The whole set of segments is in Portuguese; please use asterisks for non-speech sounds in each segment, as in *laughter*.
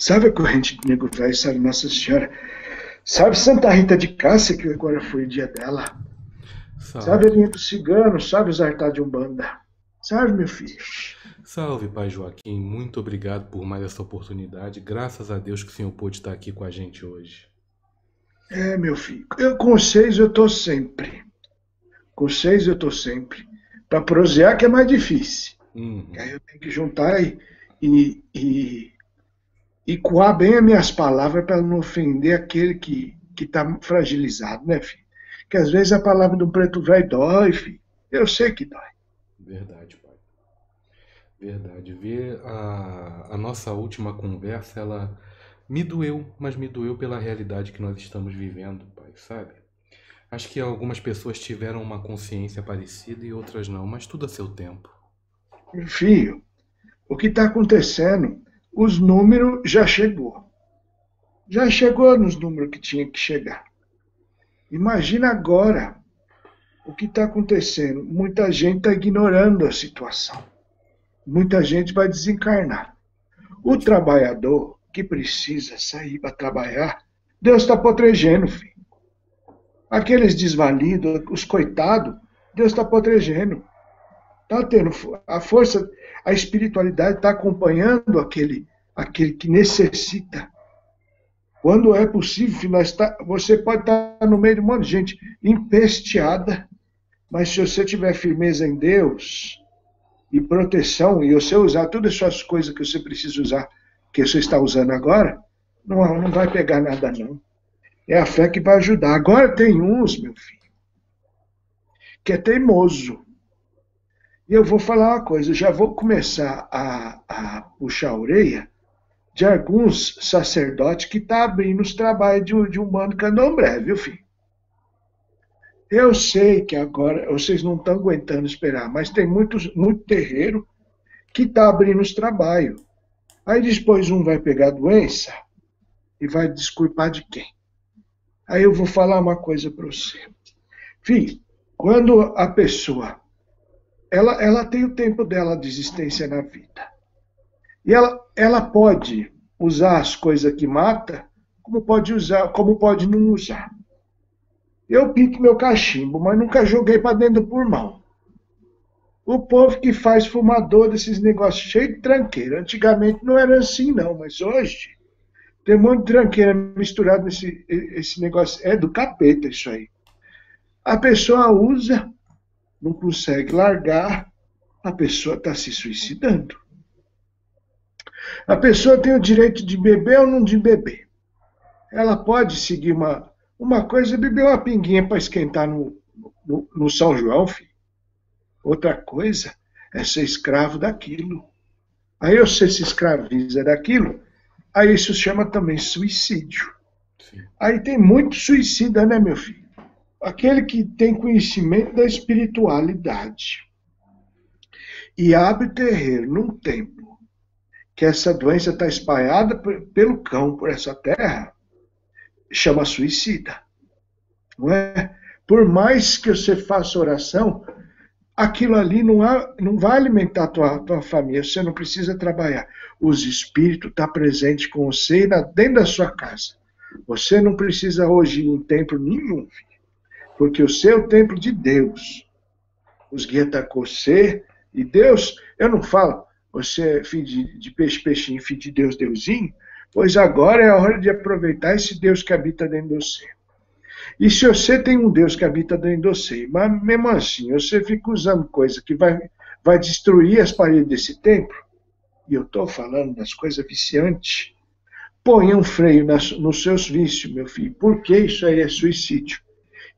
Sabe a corrente de nego velho, sabe Nossa Senhora? Sabe Santa Rita de Cássia, que agora foi o dia dela? Sabe, sabe a linha do cigano, sabe os artar de Umbanda? Sabe, meu filho? Salve, Pai Joaquim. Muito obrigado por mais essa oportunidade. Graças a Deus que o Senhor pôde estar aqui com a gente hoje. É, meu filho. Eu com vocês eu tô sempre. Com vocês eu tô sempre. Para prosear que é mais difícil. Uhum. Aí eu tenho que juntar e, e, e, e coar bem as minhas palavras para não ofender aquele que está fragilizado, né, filho? Que às vezes a palavra do preto velho dói, filho. Eu sei que dói. Verdade, pai. Verdade. Ver a, a nossa última conversa, ela me doeu, mas me doeu pela realidade que nós estamos vivendo, pai, sabe? Acho que algumas pessoas tiveram uma consciência parecida e outras não, mas tudo a seu tempo. Filho, o que está acontecendo, os números já chegou. Já chegou nos números que tinha que chegar. Imagina agora o que está acontecendo. Muita gente está ignorando a situação. Muita gente vai desencarnar. O trabalhador que precisa sair para trabalhar, Deus está protegendo, filho. Aqueles desvalidos, os coitados, Deus está protegendo. Está tendo a força, a espiritualidade está acompanhando aquele, aquele que necessita. Quando é possível, tá, você pode estar tá no meio de um monte de gente empesteada, mas se você tiver firmeza em Deus e proteção, e você usar todas as suas coisas que você precisa usar, que você está usando agora, não, não vai pegar nada, não. É a fé que vai ajudar. Agora tem uns, meu filho, que é teimoso. E eu vou falar uma coisa, já vou começar a, a puxar a orelha de alguns sacerdotes que estão tá abrindo os trabalhos de, de um bando candomblé, viu, filho? Eu sei que agora vocês não estão aguentando esperar, mas tem muitos, muito terreiro que está abrindo os trabalhos. Aí depois um vai pegar doença e vai desculpar de quem? Aí eu vou falar uma coisa para você. Filho, quando a pessoa ela, ela tem o tempo dela de existência na vida. E ela, ela pode usar as coisas que mata, como pode usar, como pode não usar. Eu pique meu cachimbo, mas nunca joguei para dentro do pulmão. O povo que faz fumador desses negócios cheio de tranqueira. Antigamente não era assim, não, mas hoje tem um monte de tranqueira misturado nesse esse negócio. É do capeta isso aí. A pessoa usa, não consegue largar, a pessoa está se suicidando. A pessoa tem o direito de beber ou não de beber. Ela pode seguir uma, uma coisa, beber uma pinguinha para esquentar no, no, no São João, filho. Outra coisa é ser escravo daquilo. Aí você se escraviza daquilo, Aí isso chama também suicídio. Sim. Aí tem muito suicida, né, meu filho? Aquele que tem conhecimento da espiritualidade e abre terreiro num tempo que essa doença está espalhada pelo cão, por essa terra, chama suicida. Não é? Por mais que você faça oração, aquilo ali não, há, não vai alimentar a tua, tua família, você não precisa trabalhar. Os espíritos estão tá presentes com você dentro da sua casa. Você não precisa hoje ir em templo nenhum, filho, porque o seu templo de Deus. Os com você, e Deus, eu não falo, você é filho de, de peixe, peixinho, filho de Deus, Deusinho, pois agora é a hora de aproveitar esse Deus que habita dentro de você. E se você tem um Deus que habita dentro de você, mas mesmo assim você fica usando coisa que vai, vai destruir as paredes desse templo, e eu estou falando das coisas viciantes, ponha um freio nas, nos seus vícios, meu filho, porque isso aí é suicídio.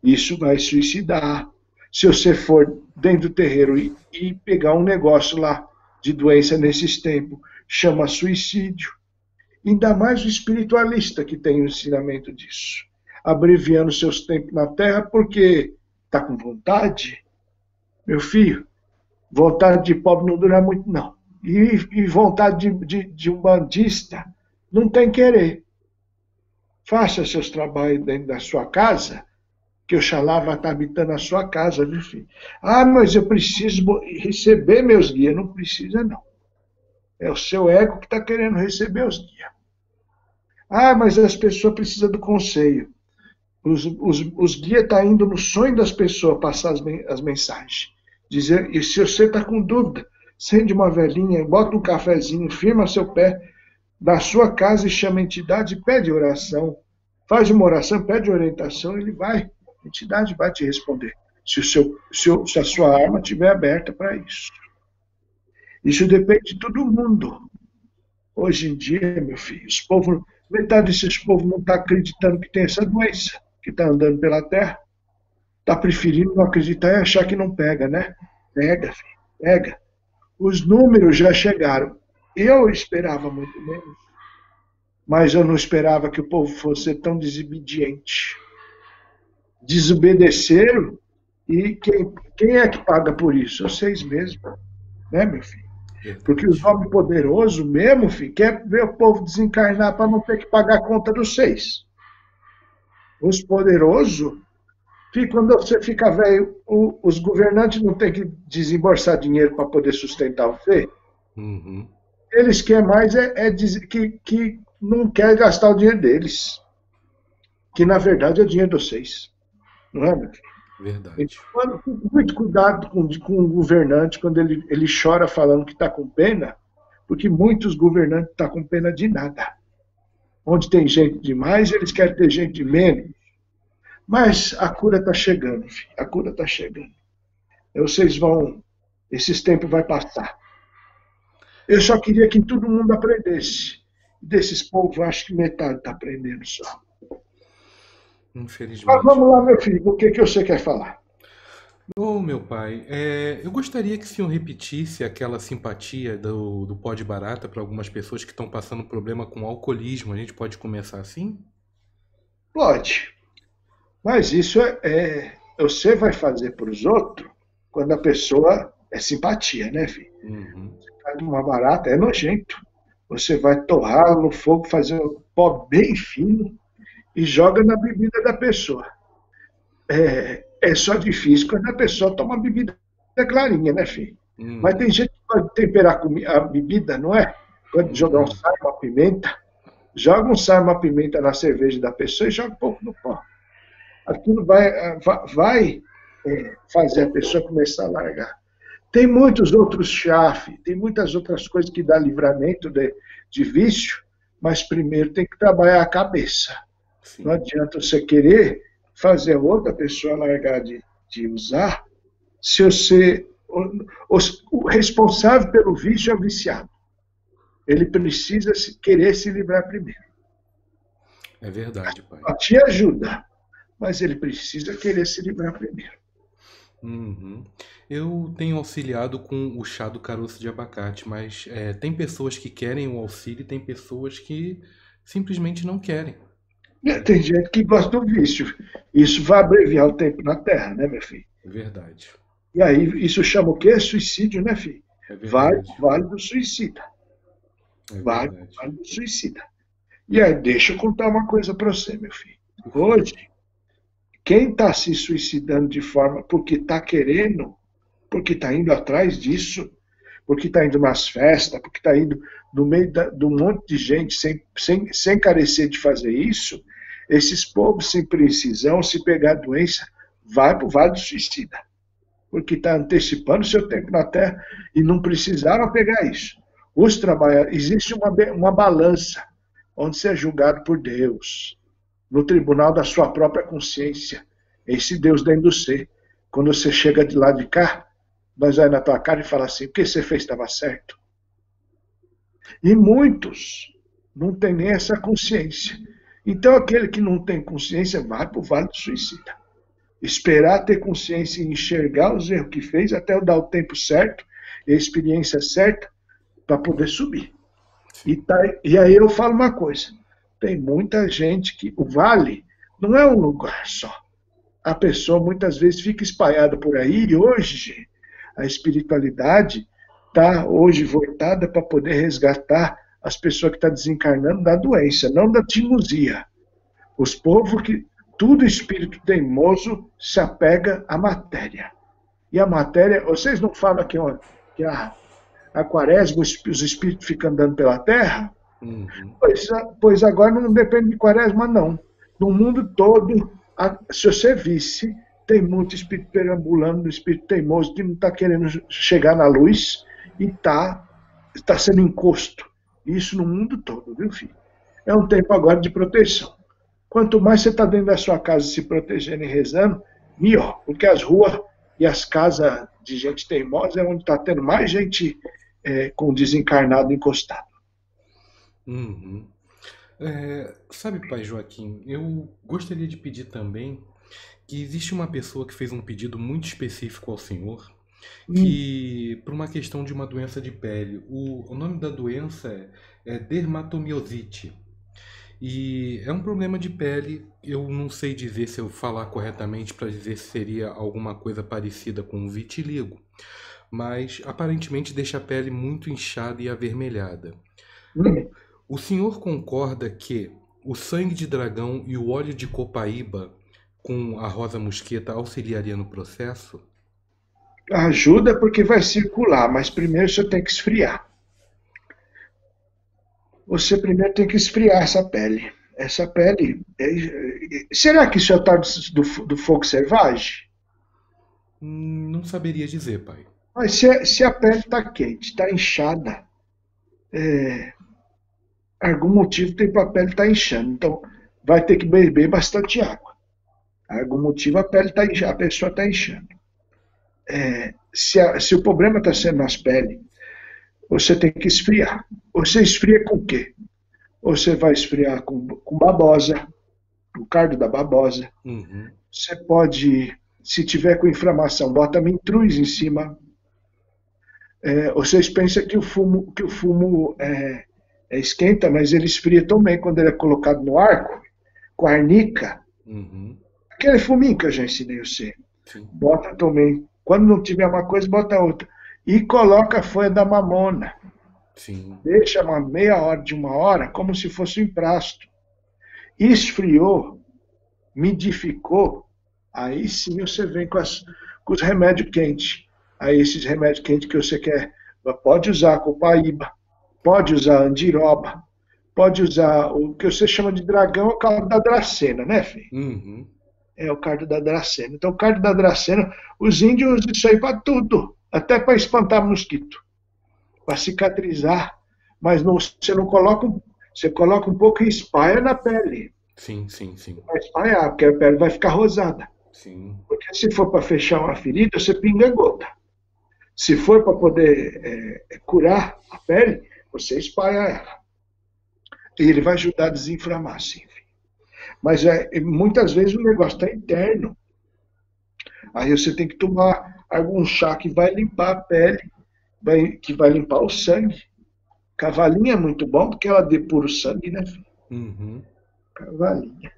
Isso vai suicidar. Se você for dentro do terreiro e, e pegar um negócio lá de doença nesses tempos, chama suicídio. Ainda mais o espiritualista que tem o ensinamento disso abreviando seus tempos na terra porque está com vontade. Meu filho, vontade de pobre não dura muito, não. E, e vontade de, de, de, um bandista não tem querer. Faça seus trabalhos dentro da sua casa, que o Xalá vai estar habitando a sua casa, filho. Ah, mas eu preciso receber meus guias. Não precisa, não. É o seu ego que está querendo receber os guias. Ah, mas as pessoas precisam do conselho. Os, os, os guias estão tá indo no sonho das pessoas passar as, as mensagens. Dizer, e se você está com dúvida, acende uma velhinha, bota um cafezinho, firma seu pé na sua casa e chama a entidade e pede oração. Faz uma oração, pede orientação, ele vai, a entidade vai te responder. Se, o seu, se, o, se a sua arma estiver aberta para isso. Isso depende de todo mundo. Hoje em dia, meu filho, os povos, metade desses povos não está acreditando que tem essa doença que está andando pela Terra. Está preferindo não acreditar e achar que não pega, né? Pega, filho, pega. Os números já chegaram. Eu esperava muito menos. Mas eu não esperava que o povo fosse tão desobediente. Desobedeceram e quem, quem é que paga por isso? Vocês mesmos. Né, meu filho? Porque os homens poderosos mesmo, filho, quer ver o povo desencarnar para não ter que pagar a conta dos seis. Os poderosos, filho, quando você fica velho, o, os governantes não têm que desembolsar dinheiro para poder sustentar o fê. Uhum. Eles querem mais é, é dizer que, que não quer gastar o dinheiro deles. Que na verdade é dinheiro de vocês. Não é, meu filho? Verdade. Muito cuidado com, com o governante quando ele, ele chora falando que está com pena, porque muitos governantes estão tá com pena de nada. Onde tem gente demais, eles querem ter gente de menos. Mas a cura está chegando, filho. a cura está chegando. Vocês vão, esses tempos vai passar. Eu só queria que todo mundo aprendesse. Desses povos, acho que metade está aprendendo só. Infelizmente. Mas vamos lá, meu filho, o que, que você quer falar? Oh, meu pai, é, eu gostaria que o senhor repetisse aquela simpatia do, do pó de barata para algumas pessoas que estão passando problema com alcoolismo. A gente pode começar assim? Pode. Mas isso é, é você vai fazer para os outros quando a pessoa é simpatia, né, filho? Uhum. Você faz uma barata, é nojento. Você vai torrar no fogo, fazer um pó bem fino e joga na bebida da pessoa. É, é só difícil quando a pessoa toma bebida clarinha, né, filho? Hum. Mas tem gente que pode temperar a bebida, não é? Pode hum. jogar um sal, uma pimenta. Joga um sal, uma pimenta na cerveja da pessoa e joga um pouco no pó. Aquilo vai, é, vai é, fazer a pessoa começar a largar. Tem muitos outros chá, tem muitas outras coisas que dá livramento de, de vício, mas primeiro tem que trabalhar a cabeça. Sim. Não adianta você querer fazer outra pessoa largar de, de usar se você. O, o, responsável pelo vício é o viciado. Ele precisa se, querer se livrar primeiro. É verdade, pai. Te ajuda, mas ele precisa querer se livrar primeiro. Uhum. Eu tenho auxiliado com o chá do caroço de abacate, mas é, tem pessoas que querem o auxílio e tem pessoas que simplesmente não querem. É, tem gente que gosta do vício. Isso vai abreviar o tempo na Terra, né, meu filho? É verdade. E aí, isso chama o quê? Suicídio, né, filho? É vale, vale do suicida. É vale, vale do suicida. E aí, deixa eu contar uma coisa para você, meu filho. Hoje, quem está se suicidando de forma porque está querendo, porque está indo atrás disso, porque está indo nas festas, porque está indo no meio da, de um monte de gente sem, sem, sem carecer de fazer isso, esses povos sem precisão, se pegar doença, vai para o Vale do Suicida. Porque está antecipando seu tempo na Terra e não precisaram pegar isso. Os trabalhadores, existe uma, uma balança onde você é julgado por Deus, no tribunal da sua própria consciência. Esse Deus dentro de você. Quando você chega de lá de cá, nós vai na tua cara e fala assim: o que você fez estava certo. E muitos não têm nem essa consciência. Então, aquele que não tem consciência vai para o vale do suicida. Esperar ter consciência e enxergar os erros que fez até dar o tempo certo e a experiência certa para poder subir. E, tá, e aí eu falo uma coisa: tem muita gente que. O vale não é um lugar só. A pessoa muitas vezes fica espalhada por aí e hoje a espiritualidade está hoje voltada para poder resgatar as pessoas que estão tá desencarnando da doença, não da timosia. Os povos que tudo espírito teimoso se apega à matéria. E a matéria, vocês não falam que, que a, a quaresma, os espíritos ficam andando pela terra? Uhum. Pois, pois agora não depende de quaresma, não. No mundo todo, a, se você visse, tem muito espírito perambulando, espírito teimoso que não está querendo chegar na luz e está tá sendo encosto. Isso no mundo todo, viu, filho? É um tempo agora de proteção. Quanto mais você está dentro da sua casa se protegendo e rezando, melhor, porque as ruas e as casas de gente teimosa é onde está tendo mais gente é, com desencarnado encostado. Uhum. É, sabe, pai Joaquim, eu gostaria de pedir também que existe uma pessoa que fez um pedido muito específico ao senhor, que hum. por uma questão de uma doença de pele, o, o nome da doença é, é dermatomiosite. E é um problema de pele, eu não sei dizer se eu falar corretamente para dizer se seria alguma coisa parecida com vitiligo, mas aparentemente deixa a pele muito inchada e avermelhada. Hum. O senhor concorda que o sangue de dragão e o óleo de copaíba com a rosa mosqueta auxiliaria no processo? Ajuda porque vai circular, mas primeiro você tem que esfriar você primeiro tem que esfriar essa pele. Essa pele. É, será que isso é tal do, do fogo selvagem? Hum, não saberia dizer, pai. Mas se, se a pele está quente, está inchada, é, algum motivo tem para a pele estar tá inchando. Então, vai ter que beber bastante água. Algum motivo a pele está a pessoa está inchando. É, se, a, se, o problema está sendo nas peles, você tem que esfriar. Você esfria com o quê? Você vai esfriar com, com babosa, o cardo da babosa. Uhum. Você pode, se tiver com inflamação, bota mintruz em cima. É, vocês pensam que o fumo, que o fumo é, é, esquenta, mas ele esfria também quando ele é colocado no arco, com arnica. Uhum. Aquele fuminho que eu já ensinei você. Sim. Bota também. Quando não tiver uma coisa, bota outra e coloca a folha da mamona. Sim. Deixa uma meia hora de uma hora como se fosse um emprasto. Esfriou, midificou, aí sim você vem com, as, com os remédios quentes. Aí esses remédios quentes que você quer, pode usar copaíba, pode usar andiroba, pode usar o que você chama de dragão, é o cardo da dracena, né, filho? Uhum. É o cardo da dracena. Então, o cardo da dracena, os índios usam isso aí para tudo até para espantar mosquito, para cicatrizar, mas não, você não coloca, você coloca um pouco e espalha na pele. Sim, sim, sim. Vai espalhar, porque a pele vai ficar rosada. Sim. Porque se for para fechar uma ferida, você pinga gota. Se for para poder é, é, curar a pele, você espalha ela. E ele vai ajudar a desinflamar, sim. Mas é, muitas vezes o negócio está interno. Aí você tem que tomar algum chá que vai limpar a pele, vai, que vai limpar o sangue. Cavalinha é muito bom porque ela depura o sangue, né, filho? Uhum. Cavalinha.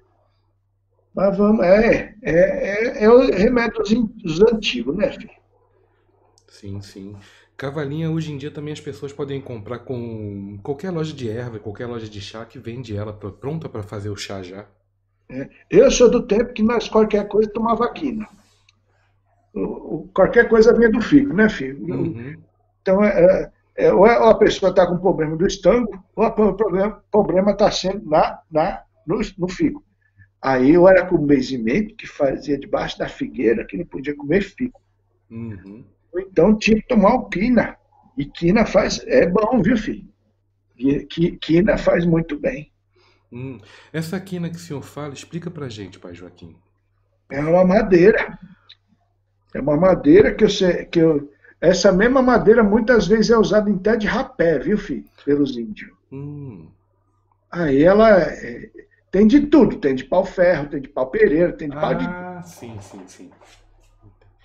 Mas vamos, é, é, é, é o remédio dos antigos, né, filho? Sim, sim. Cavalinha, hoje em dia também as pessoas podem comprar com qualquer loja de erva, qualquer loja de chá que vende ela pronta para fazer o chá já. É. Eu sou do tempo que nós qualquer coisa tomava quina qualquer coisa vinha do figo, né, filho? Uhum. Então, é, é, ou a pessoa está com problema do estômago, ou o problema está sendo na, na, no, no figo. Aí eu era com benzimento que fazia debaixo da figueira, que não podia comer figo. Uhum. Então tinha que tomar o quina. E quina faz, é bom, viu, filho? Quina faz muito bem. Hum. Essa quina que o senhor fala, explica pra gente, pai Joaquim. É uma madeira. É uma madeira que eu, sei, que eu. Essa mesma madeira muitas vezes é usada em té de rapé, viu, filho? Pelos índios. Hum. Aí ela é, tem de tudo: tem de pau-ferro, tem de pau-pereira, tem de ah, pau de. Ah, sim, sim, sim.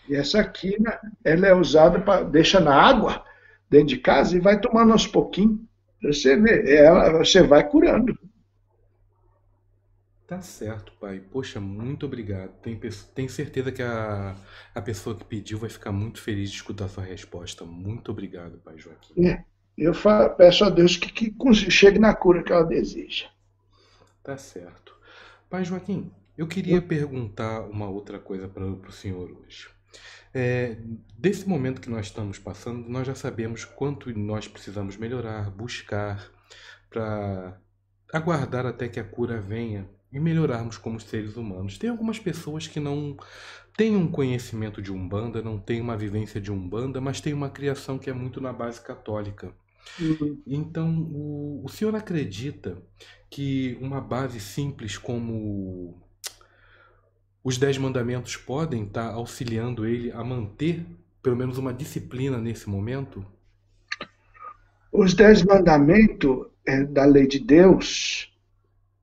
E essa aqui, ela é usada para. deixa na água dentro de casa e vai tomando aos pouquinhos. Você vê, ela, você vai curando. Tá certo, pai. Poxa, muito obrigado. Tenho, tenho certeza que a, a pessoa que pediu vai ficar muito feliz de escutar sua resposta. Muito obrigado, pai Joaquim. É, eu falo, peço a Deus que, que chegue na cura que ela deseja. Tá certo. Pai Joaquim, eu queria eu... perguntar uma outra coisa para o senhor hoje. É, desse momento que nós estamos passando, nós já sabemos quanto nós precisamos melhorar, buscar para aguardar até que a cura venha e melhorarmos como seres humanos. Tem algumas pessoas que não têm um conhecimento de Umbanda, não têm uma vivência de Umbanda, mas têm uma criação que é muito na base católica. Uhum. Então, o, o senhor acredita que uma base simples como os Dez Mandamentos podem estar auxiliando ele a manter pelo menos uma disciplina nesse momento? Os Dez Mandamentos é, da lei de Deus,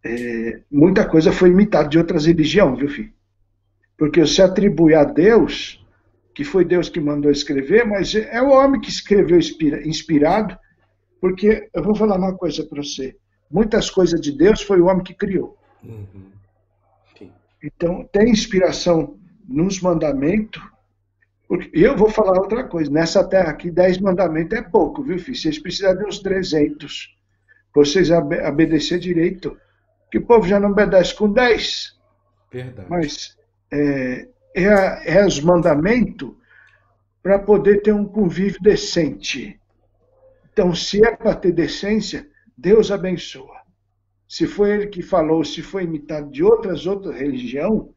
é, muita coisa foi imitada de outras religiões, viu, filho? Porque você atribui a Deus, que foi Deus que mandou escrever, mas é o homem que escreveu inspirado, porque eu vou falar uma coisa para você. Muitas coisas de Deus foi o homem que criou. Uhum. Então, tem inspiração nos mandamentos. Porque eu vou falar outra coisa. Nessa terra aqui, 10 mandamentos é pouco, viu, filho? Vocês precisam de uns 300. Vocês obedecer direito. Que o povo já não obedece com 10. Verdade. Mas é, é, é os mandamentos para poder ter um convívio decente. Então, se é para ter decência, Deus abençoa. Se foi ele que falou, se foi imitado de outras outras religião,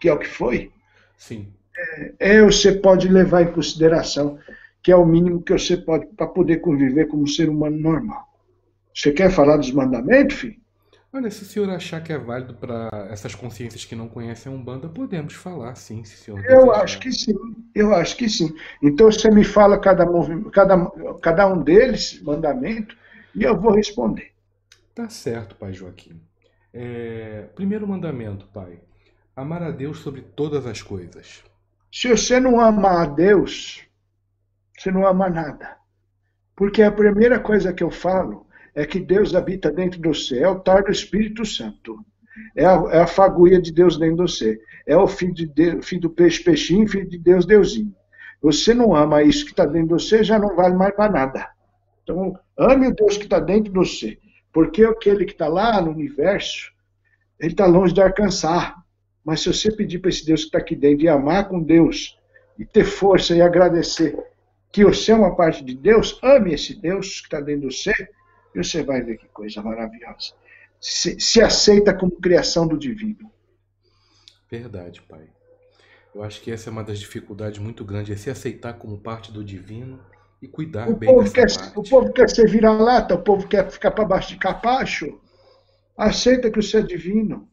que é o que foi, Sim. É, é, você pode levar em consideração que é o mínimo que você pode para poder conviver como um ser humano normal. Você quer falar dos mandamentos, filho? Olha, se o senhor achar que é válido para essas consciências que não conhecem a Umbanda, podemos falar, sim, se o senhor Eu desejar. acho que sim, eu acho que sim. Então você me fala cada, cada, cada um deles, mandamento, e eu vou responder. Tá certo, pai Joaquim. É... Primeiro mandamento, pai. Amar a Deus sobre todas as coisas. Se você não ama a Deus, você não ama nada. Porque a primeira coisa que eu falo é que Deus habita dentro do você, é o tar do Espírito Santo. É a, é a fagulha de Deus dentro do você. É o filho, de Deus, filho do peixe, peixinho, filho de Deus, Deusinho. Você não ama isso que está dentro de você, já não vale mais para nada. Então, ame o Deus que está dentro de você. Porque aquele que está lá no universo, ele está longe de alcançar. Mas se você pedir para esse Deus que está aqui dentro e amar com Deus, e ter força e agradecer que você é uma parte de Deus, ame esse Deus que está dentro de você, e você vai ver que coisa maravilhosa. Se, se aceita como criação do divino. Verdade, Pai. Eu acho que essa é uma das dificuldades muito grandes, é se aceitar como parte do divino e cuidar o bem povo quer, parte. O povo quer ser vira-lata, o povo quer ficar para baixo de capacho. Aceita que você é divino.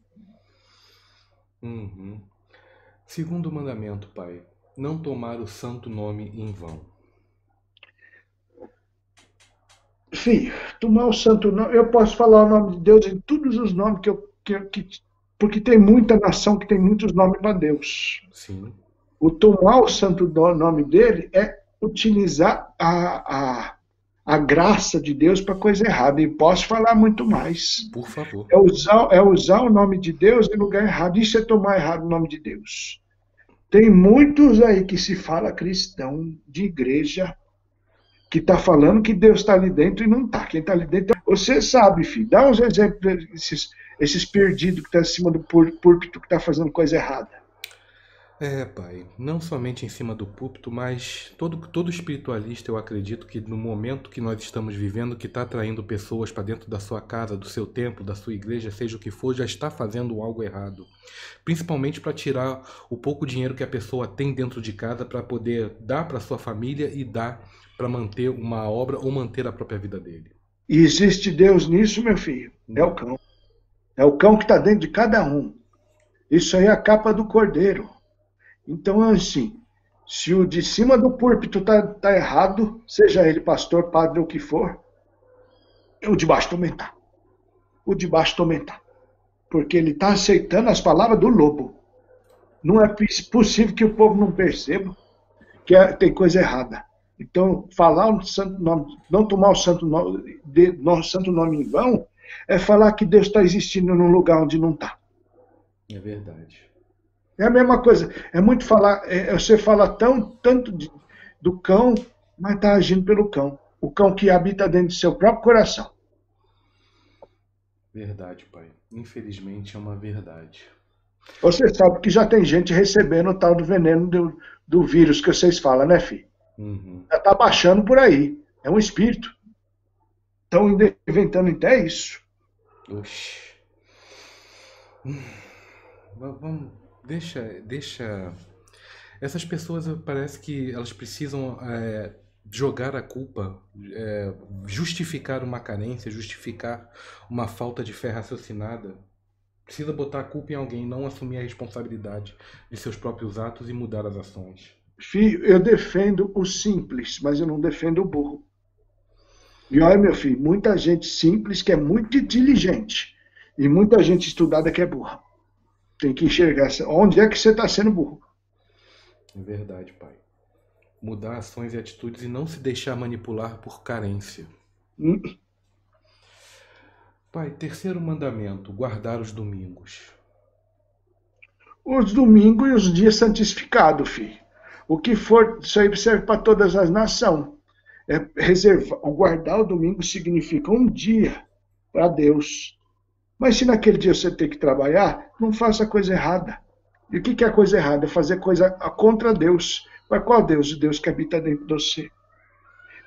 Uhum. Segundo mandamento, Pai, não tomar o santo nome em vão. Filho, tomar o santo nome. Eu posso falar o nome de Deus em todos os nomes que eu. Que, que, porque tem muita nação que tem muitos nomes para Deus. Sim. O tomar o santo nome dele é utilizar a, a, a graça de Deus para coisa errada. E posso falar muito mais. Por favor. É usar, é usar o nome de Deus em lugar errado. Isso é tomar errado o nome de Deus. Tem muitos aí que se fala cristão de igreja que está falando que Deus está ali dentro e não está. Quem está ali dentro. Você sabe, filho. Dá uns exemplos esses, esses perdidos que estão tá em cima do púlpito que está fazendo coisa errada. É, pai, não somente em cima do púlpito, mas todo, todo espiritualista, eu acredito que no momento que nós estamos vivendo, que está atraindo pessoas para dentro da sua casa, do seu templo, da sua igreja, seja o que for, já está fazendo algo errado. Principalmente para tirar o pouco dinheiro que a pessoa tem dentro de casa para poder dar para sua família e dar para manter uma obra ou manter a própria vida dele. E existe Deus nisso, meu filho? É o cão. É o cão que está dentro de cada um. Isso aí é a capa do cordeiro. Então, assim, se o de cima do púlpito está tá errado, seja ele pastor, padre ou o que for, o de baixo também está. O de baixo também está. Porque ele está aceitando as palavras do lobo. Não é possível que o povo não perceba que é, tem coisa errada. Então, falar o santo nome, não tomar o santo nome, de, nosso santo nome em vão, é falar que Deus está existindo num lugar onde não está. É verdade. É a mesma coisa. É muito falar. É, você fala tão, tanto de, do cão, mas está agindo pelo cão. O cão que habita dentro do seu próprio coração. Verdade, pai. Infelizmente é uma verdade. Você sabe que já tem gente recebendo o tal do veneno do, do vírus que vocês falam, né, filho? Uhum. Já está baixando por aí. É um espírito. Estão inventando até isso. Oxi. Hum. Vamos, deixa, deixa. Essas pessoas parece que elas precisam é, jogar a culpa, é, justificar uma carência, justificar uma falta de fé raciocinada. Precisa botar a culpa em alguém, não assumir a responsabilidade de seus próprios atos e mudar as ações. Filho, eu defendo o simples, mas eu não defendo o burro. E olha, meu filho, muita gente simples que é muito inteligente e muita gente estudada que é burra. Tem que enxergar onde é que você está sendo burro. É verdade, pai. Mudar ações e atitudes e não se deixar manipular por carência. Hum. Pai, terceiro mandamento: guardar os domingos. Os domingos e os dias santificados, filho. O que for, isso aí serve para todas as nações. É reservar, guardar o domingo significa um dia para Deus. Mas se naquele dia você tem que trabalhar, não faça coisa errada. E o que é coisa errada? É fazer coisa contra Deus. Mas qual Deus? O Deus que habita dentro de você.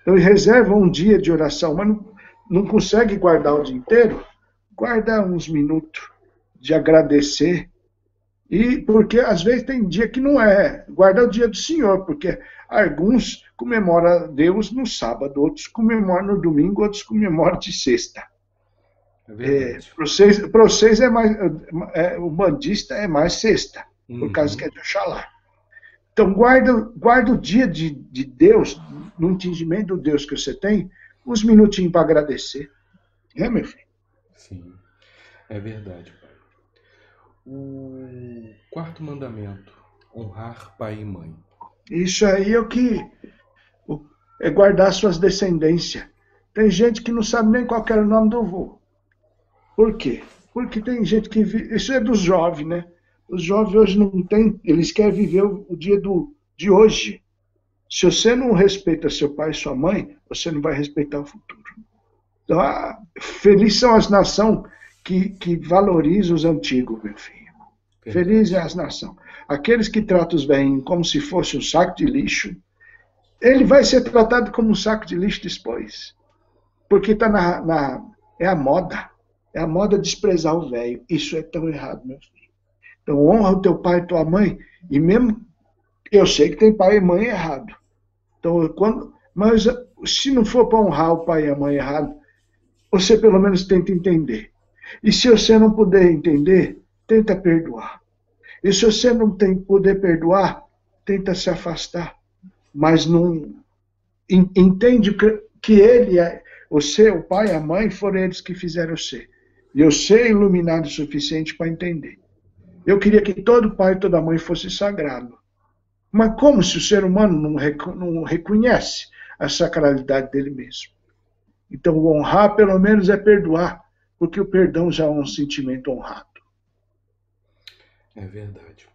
Então, reserva um dia de oração, mas não, não consegue guardar o dia inteiro? Guarda uns minutos de agradecer e porque às vezes tem dia que não é, guarda o dia do Senhor, porque alguns comemoram Deus no sábado, outros comemoram no domingo, outros comemoram de sexta. É, é para vocês, vocês é mais, é, o bandista é mais sexta, uhum. por causa que é de Oxalá. Então guarda, guarda o dia de, de Deus, no entendimento do Deus que você tem, uns minutinhos para agradecer. É, meu filho? Sim, é verdade. O quarto mandamento: honrar pai e mãe. Isso aí é o que é guardar suas descendências. Tem gente que não sabe nem qual era o nome do avô. Por quê? Porque tem gente que. Isso é dos jovens, né? Os jovens hoje não têm. Eles querem viver o dia do, de hoje. Se você não respeita seu pai e sua mãe, você não vai respeitar o futuro. Então, ah, feliz são as nações que, que valoriza os antigos, meu filho. Feliz é as nações. Aqueles que tratam os velhinhos como se fosse um saco de lixo, ele vai ser tratado como um saco de lixo depois. Porque está na, na, É a moda. É a moda desprezar o velho. Isso é tão errado, meu filho. Então honra o teu pai e tua mãe. E mesmo. Eu sei que tem pai e mãe errado. Então, quando, mas se não for para honrar o pai e a mãe errado, você pelo menos tenta entender. E se você não puder entender, tenta perdoar. E se você não tem poder perdoar, tenta se afastar. Mas não entende que ele é o pai a mãe foram eles que fizeram você. E eu sei iluminado o suficiente para entender. Eu queria que todo pai e toda mãe fosse sagrado. Mas como se o ser humano não, não reconhece a sacralidade dele mesmo? Então, honrar, pelo menos, é perdoar porque o perdão já é um sentimento honrado. É verdade.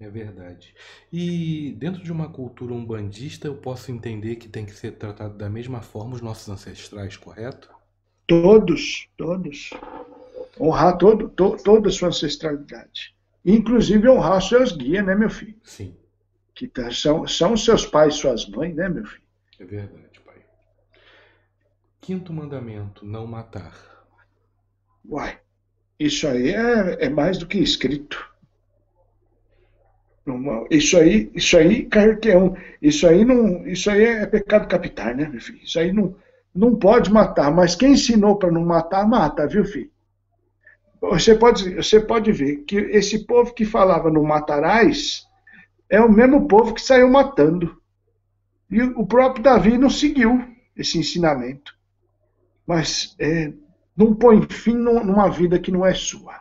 É verdade. E dentro de uma cultura umbandista, eu posso entender que tem que ser tratado da mesma forma os nossos ancestrais, correto? Todos, todos. Honrar todo, to, toda a sua ancestralidade. Inclusive honrar seus guias, né, meu filho? Sim. Que tá, são, são seus pais, suas mães, né, meu filho? É verdade, pai. Quinto mandamento: não matar. Uai, isso aí é, é mais do que escrito. Isso aí, isso aí, carteão, isso aí não, isso aí é pecado capital, né, meu filho? Isso aí não, não pode matar, mas quem ensinou para não matar, mata, viu, filho? Você pode, você pode ver que esse povo que falava não matarás é o mesmo povo que saiu matando. E o próprio Davi não seguiu esse ensinamento. Mas é, não põe fim numa vida que não é sua.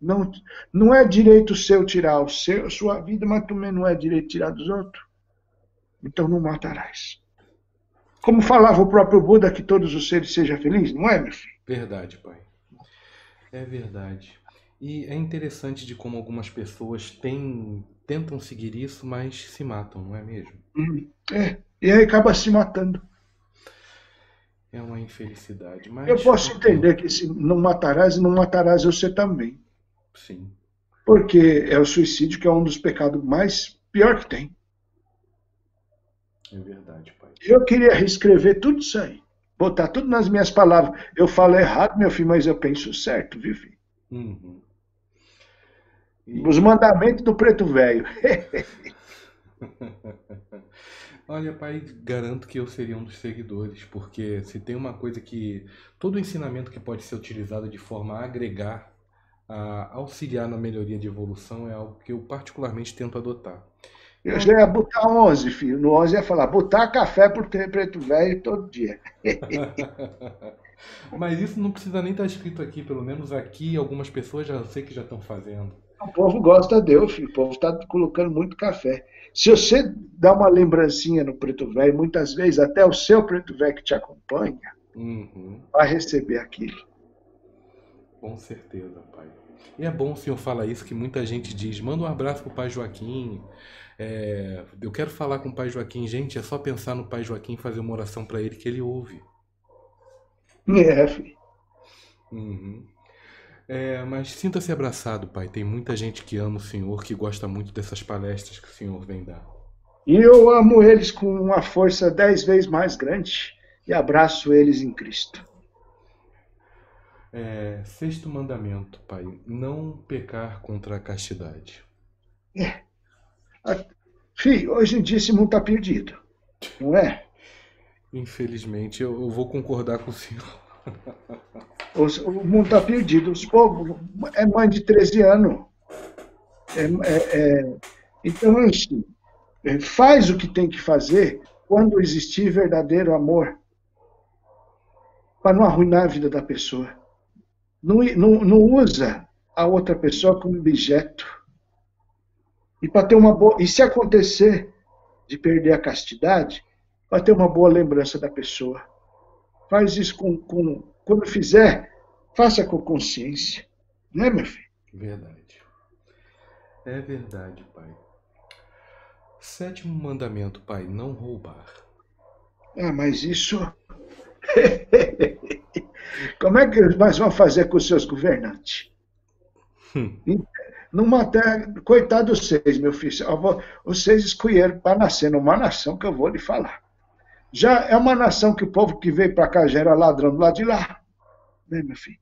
Não, não é direito seu tirar o seu, sua vida, mas também não é direito tirar dos outros. Então não matarás. Como falava o próprio Buda, que todos os seres sejam felizes, não é, meu filho? Verdade, pai. É verdade. E é interessante de como algumas pessoas têm, tentam seguir isso, mas se matam, não é mesmo? Hum, é, e aí acaba se matando. É uma infelicidade. Mas... Eu posso entender que se não matarás, não matarás você também. Sim. Porque é o suicídio que é um dos pecados mais pior que tem. É verdade, pai. Eu queria reescrever tudo isso aí. botar tudo nas minhas palavras. Eu falo errado, meu filho, mas eu penso certo, viu, filho? Uhum. E... Os mandamentos do preto velho. *laughs* Olha, pai, garanto que eu seria um dos seguidores, porque se tem uma coisa que. Todo ensinamento que pode ser utilizado de forma a agregar, a auxiliar na melhoria de evolução, é algo que eu particularmente tento adotar. Eu já ia botar 11, filho. No 11 ia falar, botar café ter preto velho todo dia. *laughs* Mas isso não precisa nem estar escrito aqui, pelo menos aqui algumas pessoas já sei que já estão fazendo. O povo gosta de Deus, filho. O povo está colocando muito café. Se você dá uma lembrancinha no preto velho, muitas vezes até o seu preto velho que te acompanha uhum. vai receber aquilo. Com certeza, pai. E é bom o senhor falar isso, que muita gente diz, manda um abraço pro pai Joaquim. É, eu quero falar com o pai Joaquim. Gente, é só pensar no pai Joaquim e fazer uma oração para ele que ele ouve. É, filho. Uhum. É, mas sinta-se abraçado, pai. Tem muita gente que ama o Senhor, que gosta muito dessas palestras que o Senhor vem dar. E eu amo eles com uma força dez vezes mais grande e abraço eles em Cristo. É, sexto mandamento, pai. Não pecar contra a castidade. É. Filho, hoje em dia esse mundo está perdido, não é? Infelizmente, eu, eu vou concordar com o senhor. *laughs* O, o mundo está perdido. Os povos é mãe de 13 anos. É, é, é, então, assim, faz o que tem que fazer quando existir verdadeiro amor, para não arruinar a vida da pessoa. Não, não, não usa a outra pessoa como objeto. E para ter uma boa, e se acontecer de perder a castidade, para ter uma boa lembrança da pessoa. Faz isso com, com quando fizer, faça com consciência. Não é, meu filho? Verdade. É verdade, pai. Sétimo mandamento, pai, não roubar. Ah, mas isso. *laughs* Como é que nós vamos fazer com os seus governantes? Hum. Numa terra, coitado vocês, meu filho. Vocês escolheram para nascer numa nação que eu vou lhe falar. Já é uma nação que o povo que veio para cá já era ladrão do lado de lá. Né, meu filho?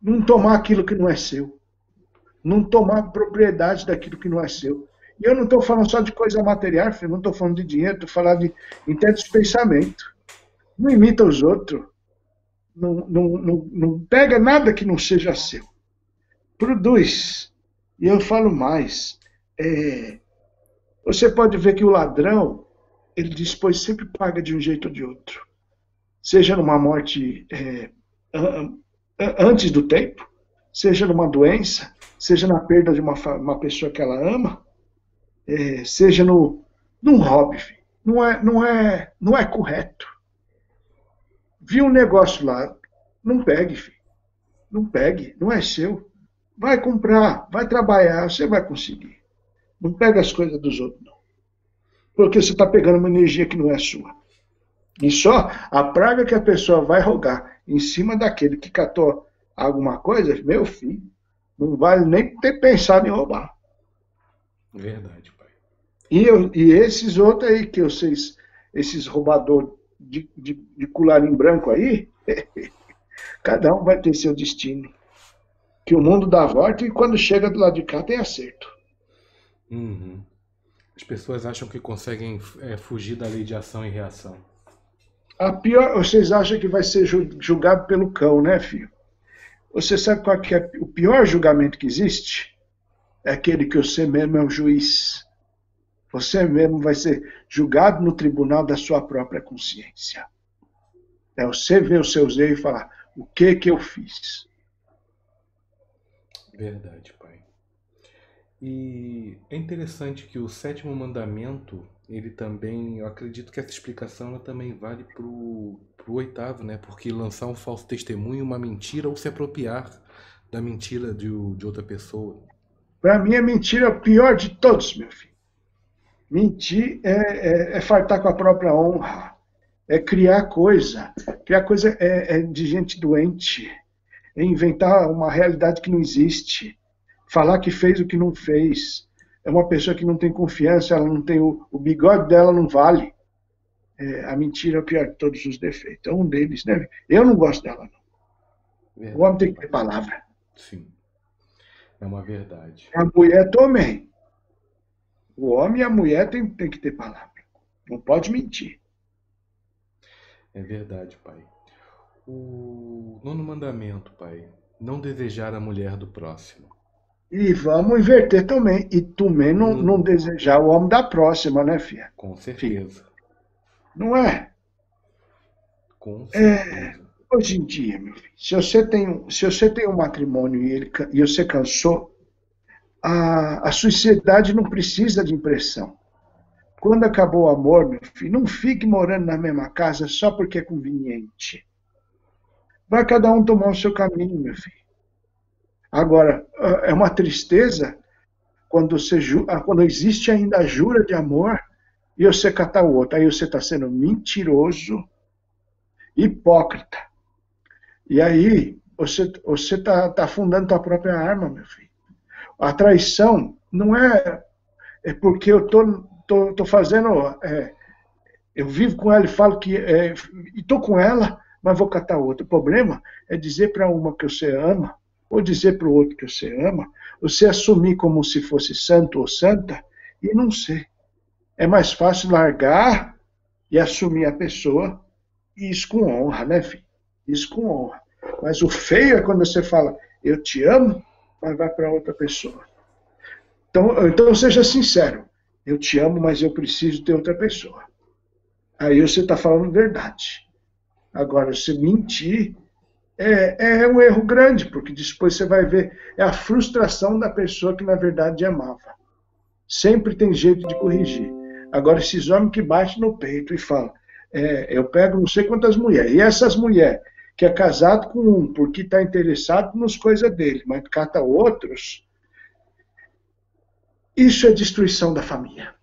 Não tomar aquilo que não é seu. Não tomar propriedade daquilo que não é seu. E eu não estou falando só de coisa material, filho. Não estou falando de dinheiro, estou falando de intensos pensamento. Não imita os outros. Não, não, não, não pega nada que não seja seu. Produz. E eu falo mais. É, você pode ver que o ladrão, ele depois sempre paga de um jeito ou de outro. Seja numa morte é, antes do tempo, seja numa doença, seja na perda de uma, uma pessoa que ela ama, é, seja no, num hobby. Não é, não, é, não é correto. Viu um negócio lá, não pegue, filho. Não pegue, não é seu. Vai comprar, vai trabalhar, você vai conseguir. Não pega as coisas dos outros, não porque você está pegando uma energia que não é sua. E só a praga que a pessoa vai rogar em cima daquele que catou alguma coisa, meu filho, não vale nem ter pensado em roubar. Verdade, pai. E, eu, e esses outros aí, que vocês, esses roubadores de, de, de colarinho branco aí, *laughs* cada um vai ter seu destino. Que o mundo dá volta e quando chega do lado de cá tem acerto. Uhum. As pessoas acham que conseguem é, fugir da lei de ação e reação. A pior, vocês acham que vai ser julgado pelo cão, né, filho? Você sabe qual que é o pior julgamento que existe? É aquele que você mesmo é o juiz. Você mesmo vai ser julgado no tribunal da sua própria consciência. É você ver os seus erros e falar: o que que eu fiz? Verdade, e é interessante que o sétimo mandamento, ele também, eu acredito que essa explicação ela também vale para o oitavo, né? Porque lançar um falso testemunho, uma mentira ou se apropriar da mentira de, de outra pessoa. Para mim, a mentira é o pior de todos, meu filho. Mentir é, é, é fartar com a própria honra, é criar coisa. Criar coisa é, é de gente doente, é inventar uma realidade que não existe falar que fez o que não fez. É uma pessoa que não tem confiança, ela não tem o, o bigode dela não vale. é, a mentira é o pior de todos os defeitos. É um deles, né? Eu não gosto dela, não. Verdade. O homem tem que ter palavra. Sim. É uma verdade. A mulher também. O homem e a mulher tem, tem que ter palavra. Não pode mentir. É verdade, pai. O nono mandamento, pai. Não desejar a mulher do próximo. E vamos inverter também. E também não, hum. não desejar o homem da próxima, né, filha? Com certeza. Não é? Com é, certeza. É, hoje em dia, meu filho, se você tem, se você tem um matrimônio e, ele, e você cansou, a, a suicidade não precisa de impressão. Quando acabou o amor, meu filho, não fique morando na mesma casa só porque é conveniente. Vai cada um tomar o seu caminho, meu filho. Agora, é uma tristeza quando, você, quando existe ainda a jura de amor e você catar o outro. Aí você está sendo mentiroso, hipócrita. E aí você está tá afundando tua própria arma, meu filho. A traição não é, é porque eu tô, tô, tô fazendo. É, eu vivo com ela e falo que. É, e tô com ela, mas vou catar outra. O problema é dizer para uma que você ama, ou dizer para o outro que você ama, você assumir como se fosse santo ou santa e não ser. É mais fácil largar e assumir a pessoa, e isso com honra, né, filho? Isso com honra. Mas o feio é quando você fala, eu te amo, mas vai para outra pessoa. Então, então seja sincero. Eu te amo, mas eu preciso ter outra pessoa. Aí você está falando verdade. Agora, se mentir é, é um erro grande, porque depois você vai ver é a frustração da pessoa que na verdade amava. Sempre tem jeito de corrigir. Agora, esses homens que batem no peito e falam, é, eu pego não sei quantas mulheres, e essas mulheres que é casado com um porque está interessado nas coisas dele, mas cata outros, isso é destruição da família.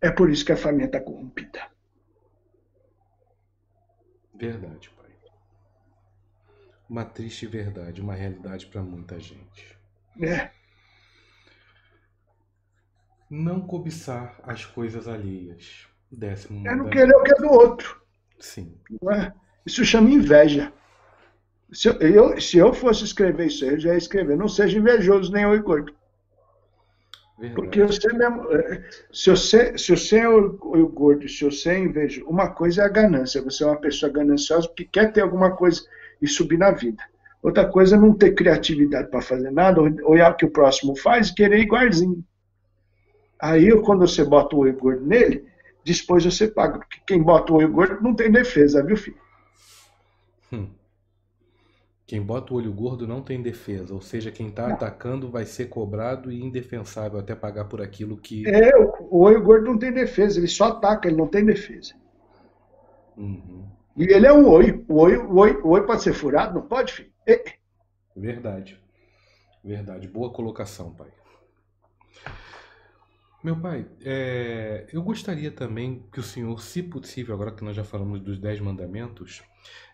É por isso que a família está corrompida. Verdade. Uma triste verdade, uma realidade para muita gente. É. Não cobiçar as coisas alheias. Décimo é não querer o que é do outro. Sim. É? Isso chama inveja. Se eu, se eu fosse escrever isso aí, eu já ia escrever. Não seja invejoso nem oi gordo. Verdade. Porque você mesmo, é, se você, se você é o gordo, se você é invejoso, uma coisa é a ganância. Você é uma pessoa gananciosa porque quer ter alguma coisa e subir na vida. Outra coisa é não ter criatividade para fazer nada, olhar o que o próximo faz e querer igualzinho. Aí, quando você bota o olho gordo nele, depois você paga. Porque quem bota o olho gordo não tem defesa, viu, filho? Hum. Quem bota o olho gordo não tem defesa, ou seja, quem está atacando vai ser cobrado e indefensável até pagar por aquilo que. É, o olho gordo não tem defesa, ele só ataca, ele não tem defesa. Uhum. E ele é um oi. O oi, o oi, o oi pode ser furado? Não pode, filho? É. Verdade. Verdade. Boa colocação, pai. Meu pai, é, eu gostaria também que o senhor, se possível, agora que nós já falamos dos Dez Mandamentos,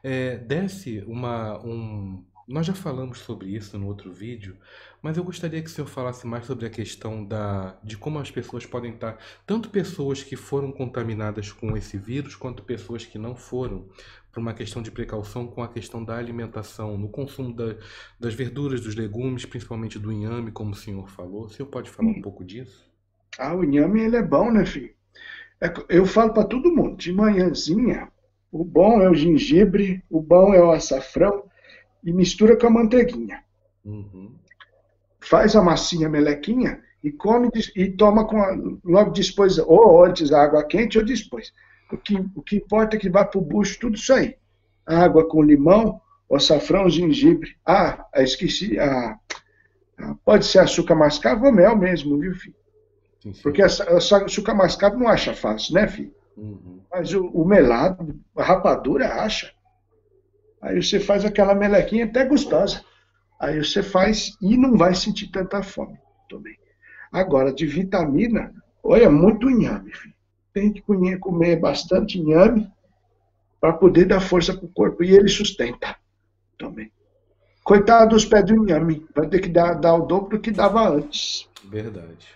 é, desse uma, um, nós já falamos sobre isso no outro vídeo, mas eu gostaria que o senhor falasse mais sobre a questão da, de como as pessoas podem estar, tanto pessoas que foram contaminadas com esse vírus, quanto pessoas que não foram, por uma questão de precaução com a questão da alimentação, no consumo da, das verduras, dos legumes, principalmente do inhame, como o senhor falou. O senhor pode falar um pouco disso? Ah, o inhame ele é bom, né, filho? É, eu falo para todo mundo, de manhãzinha, o bom é o gengibre, o bom é o açafrão, e mistura com a manteiguinha. Uhum. Faz a massinha melequinha e come e toma com a, logo depois, ou antes a água quente ou depois. O que, o que importa é que vá para o bucho tudo isso aí. Água com limão, açafrão, gengibre. Ah, esqueci. Ah, pode ser açúcar mascavo ou mel mesmo, viu, filho? Sim, sim. Porque açúcar mascavo não acha fácil, né, filho? Uhum. Mas o, o melado, a rapadura acha. Aí você faz aquela melequinha até gostosa. Aí você faz e não vai sentir tanta fome também. Agora, de vitamina, olha, muito inhame, filho. Tem que comer bastante inhame para poder dar força para o corpo. E ele sustenta também. Coitado dos pés do inhame. Vai ter que dar, dar o dobro do que dava antes. Verdade.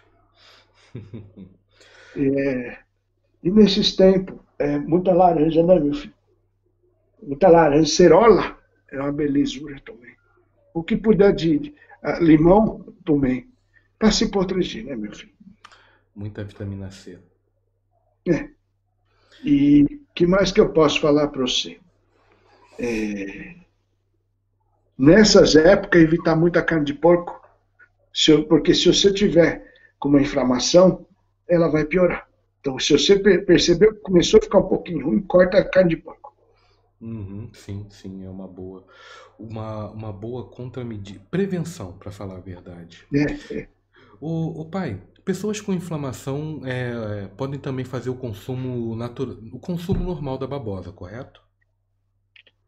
*laughs* é, E nesses tempos, é, muita laranja, né, meu filho? Muita laranja, cerola é uma belezura também. O que puder de, de uh, limão, também. Para se proteger, né, meu filho? Muita vitamina C. É. E que mais que eu posso falar para você? É, nessas épocas, evitar muita carne de porco, se eu, porque se você tiver com uma inflamação, ela vai piorar. Então, se você percebeu que começou a ficar um pouquinho ruim, corta a carne de porco. Uhum, sim, sim, é uma boa, uma, uma boa contramedida, prevenção, para falar a verdade. É, é. O, o pai, pessoas com inflamação é, podem também fazer o consumo natural, o consumo normal da babosa, correto?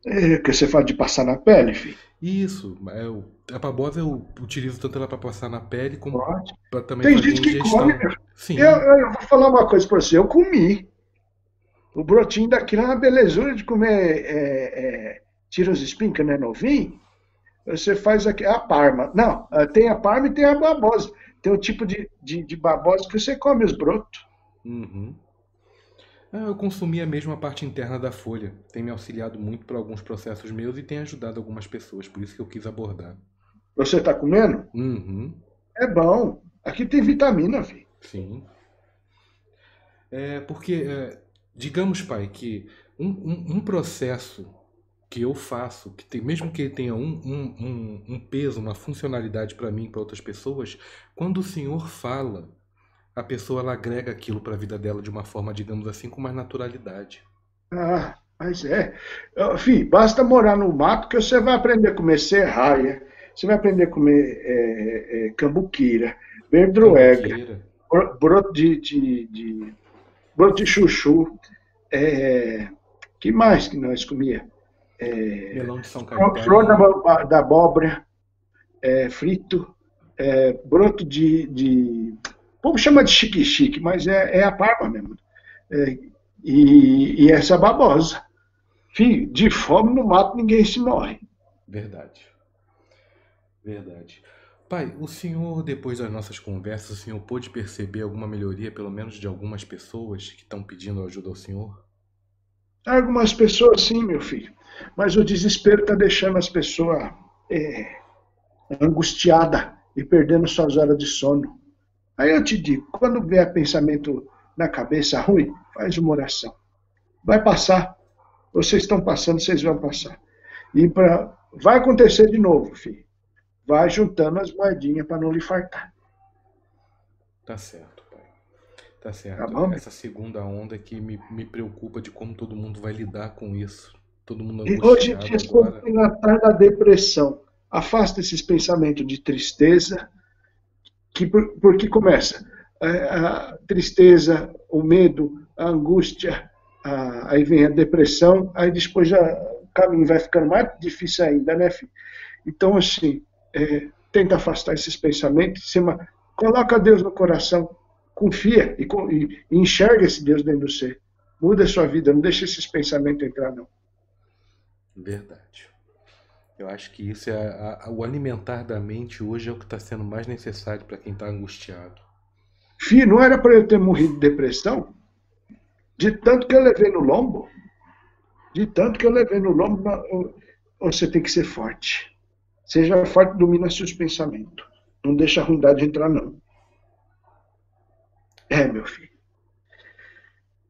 É, que você fala de passar na pele, filho. Isso, é, a babosa eu utilizo tanto ela para passar na pele como para também Tem fazer gente que ingestão. come, meu. Sim, Eu, eu vou falar uma coisa para você, eu comi. O brotinho daquilo é uma belezura de comer. É, é, tira os espinhos, que não é novinho. Você faz aqui a parma. Não, ah, tem a parma e tem a babosa. Tem o tipo de, de, de babosa que você come os brotos. Uhum. Ah, Eu consumi a mesma parte interna da folha. Tem me auxiliado muito para alguns processos meus e tem ajudado algumas pessoas, por isso que eu quis abordar. Você está comendo? Uhum, É bom. Aqui tem vitamina, filho. sim. É porque, é, digamos, pai, que um, um, um processo que eu faço, que tem, mesmo que ele tenha um, um, um, um peso, uma funcionalidade para mim e para outras pessoas, quando o Senhor fala, a pessoa ela agrega aquilo para a vida dela de uma forma, digamos assim, com mais naturalidade. Ah, mas é. Filho, basta morar no mato que você vai aprender a comer serraia, você vai aprender a comer é, é, cambuquira, verdroega, broto de, de, de- broto de chuchu. É, que mais que nós comia? Melão de São Flor flor da, Caetano. da abóbora, é, frito, é, broto de, de. O povo chama de chique-chique, mas é, é a parma mesmo. É, e, e essa babosa. Filho, de fome no mato ninguém se morre. Verdade. Verdade. Pai, o senhor, depois das nossas conversas, o senhor pôde perceber alguma melhoria, pelo menos de algumas pessoas que estão pedindo ajuda ao senhor? Algumas pessoas sim, meu filho, mas o desespero está deixando as pessoas é, angustiadas e perdendo suas horas de sono. Aí eu te digo, quando vier pensamento na cabeça ruim, faz uma oração. Vai passar. Vocês estão passando, vocês vão passar. E pra, vai acontecer de novo, filho. Vai juntando as moedinhas para não lhe fartar. Tá certo, pai. Tá certo. Tá bom? Essa segunda onda que me, me preocupa de como todo mundo vai lidar com isso. Todo mundo E hoje em dia agora. estamos atrás da depressão. Afasta esses pensamentos de tristeza, que por- porque começa a, a tristeza, o medo, a angústia, a- aí vem a depressão, aí depois já o caminho vai ficando mais difícil ainda, né, filho? Então, assim, é, tenta afastar esses pensamentos, se coloca Deus no coração, confia e, e- e enxerga esse Deus dentro do você. Muda a sua vida, não deixa esses pensamentos entrar, não. Verdade. Eu acho que isso é a- a- o alimentar da mente hoje é o que está sendo mais necessário para quem está angustiado. Filho, não era para eu ter morrido de depressão? De tanto que eu levei no lombo? De tanto que eu levei no lombo, você tem que ser forte. Seja forte, domina seus pensamentos. Não deixa a ruindade entrar, não. É, meu filho.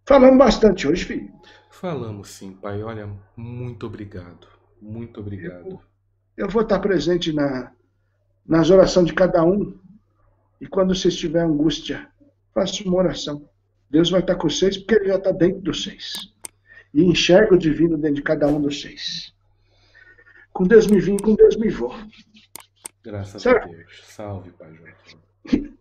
Falamos bastante hoje, filho. Falamos sim, pai. Olha, muito obrigado. Muito obrigado. Eu vou estar presente na, nas orações de cada um. E quando vocês tiverem angústia, faça uma oração. Deus vai estar com vocês porque Ele já está dentro de vocês. E enxerga o divino dentro de cada um de vocês com Deus me vim, com Deus me vou. Graças certo? a Deus. Salve, Pai João.